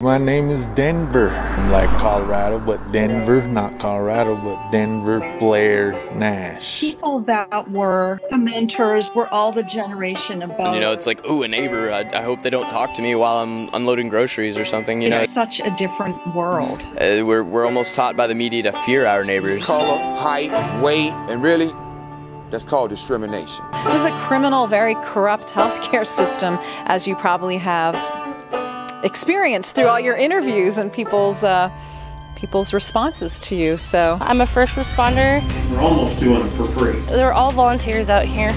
My name is Denver. I'm like Colorado, but Denver, not Colorado, but Denver Blair Nash. People that were the mentors were all the generation above. You know, it's like, ooh, a neighbor. I, I hope they don't talk to me while I'm unloading groceries or something. You know, it's such a different world. Uh, we're we're almost taught by the media to fear our neighbors. Color, height, weight, and really, that's called discrimination. It is a criminal, very corrupt healthcare system, as you probably have experience through all your interviews and people's uh, people's responses to you. So I'm a first responder. We're almost doing it for free. They're all volunteers out here.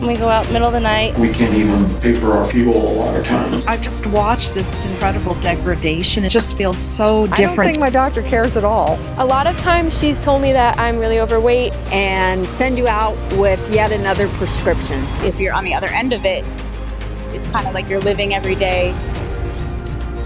We go out middle of the night. We can't even pay for our fuel a lot of times. I just watched this incredible degradation. It just feels so different. I don't think my doctor cares at all. A lot of times she's told me that I'm really overweight and send you out with yet another prescription. If you're on the other end of it, it's kind of like you're living every day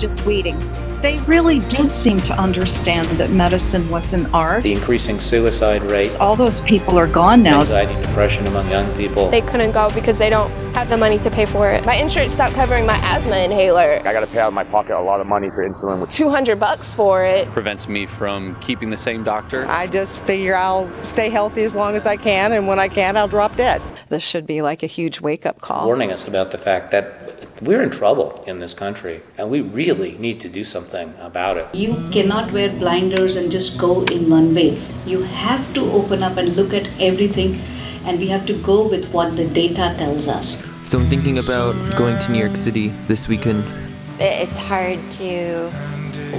just waiting. They really did seem to understand that medicine was an art. The increasing suicide rate. All those people are gone now. Anxiety and depression among young people. They couldn't go because they don't have the money to pay for it. My insurance stopped covering my asthma inhaler. I got to pay out of my pocket a lot of money for insulin. 200 bucks for it. Prevents me from keeping the same doctor. I just figure I'll stay healthy as long as I can, and when I can't, I'll drop dead. This should be like a huge wake up call. Warning us about the fact that we're in trouble in this country, and we really need to do something about it. You cannot wear blinders and just go in one way. You have to open up and look at everything, and we have to go with what the data tells us. So I'm thinking about going to New York City this weekend. It's hard to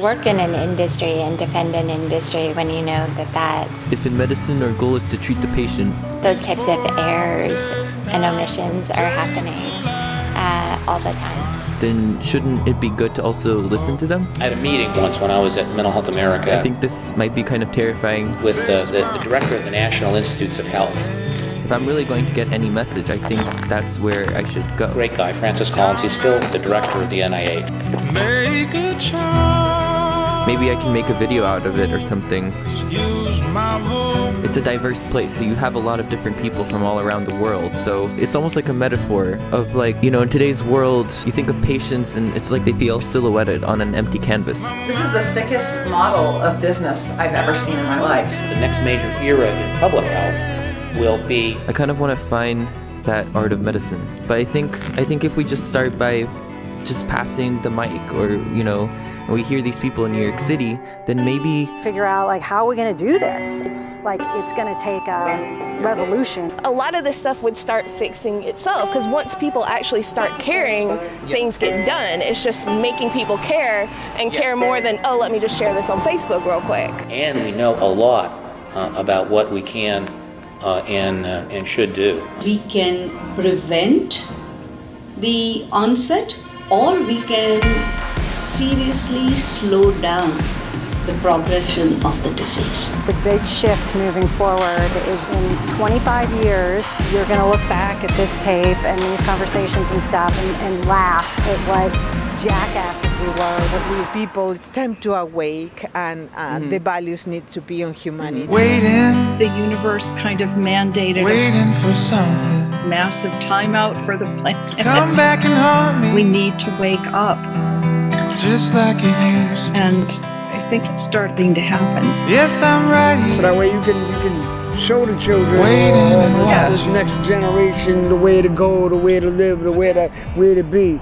work in an industry and defend an industry when you know that that if in medicine our goal is to treat the patient those types of errors and omissions are happening uh, all the time. Then shouldn't it be good to also listen to them? I had a meeting once when I was at Mental Health America. I think this might be kind of terrifying. With uh, the, the director of the National Institutes of Health. If I'm really going to get any message, I think that's where I should go. Great guy, Francis Collins. He's still the director of the NIH. Make a Maybe I can make a video out of it or something. It's a diverse place, so you have a lot of different people from all around the world. So it's almost like a metaphor of like, you know, in today's world, you think of patients and it's like they feel silhouetted on an empty canvas. This is the sickest model of business I've ever seen in my life. The next major era in public health will be I kind of want to find that art of medicine. But I think I think if we just start by just passing the mic or, you know, and we hear these people in New York City, then maybe figure out like how are we going to do this? It's like it's going to take a revolution. A lot of this stuff would start fixing itself because once people actually start caring, things get done. It's just making people care and care more than oh, let me just share this on Facebook real quick. And we know a lot uh, about what we can uh, and uh, and should do. We can prevent the onset, or we can seriously slow down the progression of the disease. The big shift moving forward is in 25 years, you're going to look back at this tape and these conversations and stuff and, and laugh at what jackasses we were. We people, it's time to awake and uh, mm-hmm. the values need to be on humanity. Waiting. The universe kind of mandated. Waiting for something. Massive timeout for the planet. Come back and haunt me. We need to wake up just like it used to. And I think it's starting to happen. Yes, I'm right here. So that way you can you can show the children Waiting and uh, this next generation the way to go, the way to live, the way to where to be.